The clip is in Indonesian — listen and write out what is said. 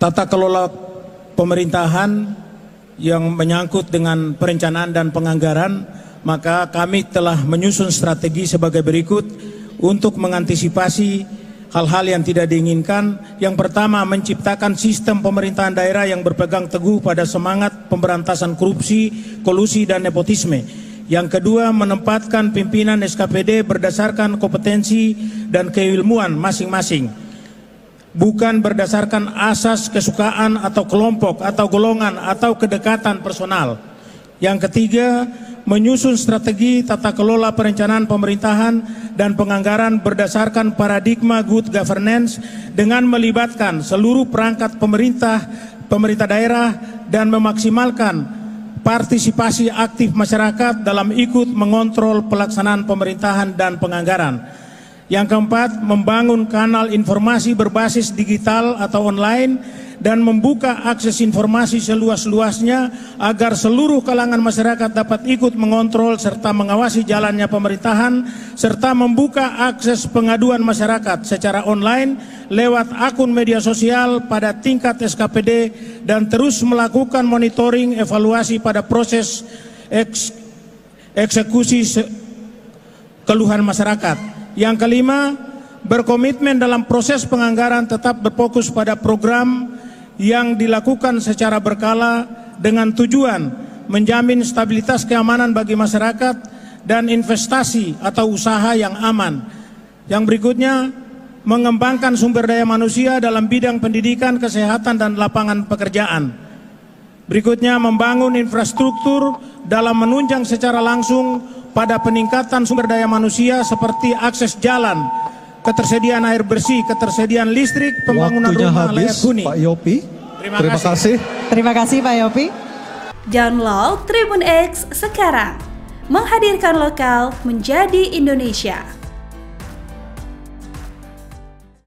tata kelola pemerintahan yang menyangkut dengan perencanaan dan penganggaran, maka kami telah menyusun strategi sebagai berikut untuk mengantisipasi hal-hal yang tidak diinginkan. Yang pertama, menciptakan sistem pemerintahan daerah yang berpegang teguh pada semangat pemberantasan korupsi, kolusi, dan nepotisme. Yang kedua, menempatkan pimpinan SKPD berdasarkan kompetensi dan keilmuan masing-masing bukan berdasarkan asas kesukaan atau kelompok atau golongan atau kedekatan personal. Yang ketiga, menyusun strategi tata kelola perencanaan pemerintahan dan penganggaran berdasarkan paradigma good governance dengan melibatkan seluruh perangkat pemerintah, pemerintah daerah dan memaksimalkan partisipasi aktif masyarakat dalam ikut mengontrol pelaksanaan pemerintahan dan penganggaran. Yang keempat, membangun kanal informasi berbasis digital atau online dan membuka akses informasi seluas-luasnya agar seluruh kalangan masyarakat dapat ikut mengontrol serta mengawasi jalannya pemerintahan serta membuka akses pengaduan masyarakat secara online lewat akun media sosial pada tingkat SKPD dan terus melakukan monitoring evaluasi pada proses eks, eksekusi keluhan masyarakat. Yang kelima, berkomitmen dalam proses penganggaran tetap berfokus pada program yang dilakukan secara berkala dengan tujuan menjamin stabilitas keamanan bagi masyarakat dan investasi atau usaha yang aman. Yang berikutnya, mengembangkan sumber daya manusia dalam bidang pendidikan, kesehatan, dan lapangan pekerjaan. Berikutnya, membangun infrastruktur dalam menunjang secara langsung pada peningkatan sumber daya manusia seperti akses jalan, ketersediaan air bersih, ketersediaan listrik, pembangunan Waktunya rumah habis, layak huni. Pak Yopi. Terima, Terima kasih. kasih. Terima kasih Pak Yopi. Download Tribun X sekarang. Menghadirkan lokal menjadi Indonesia.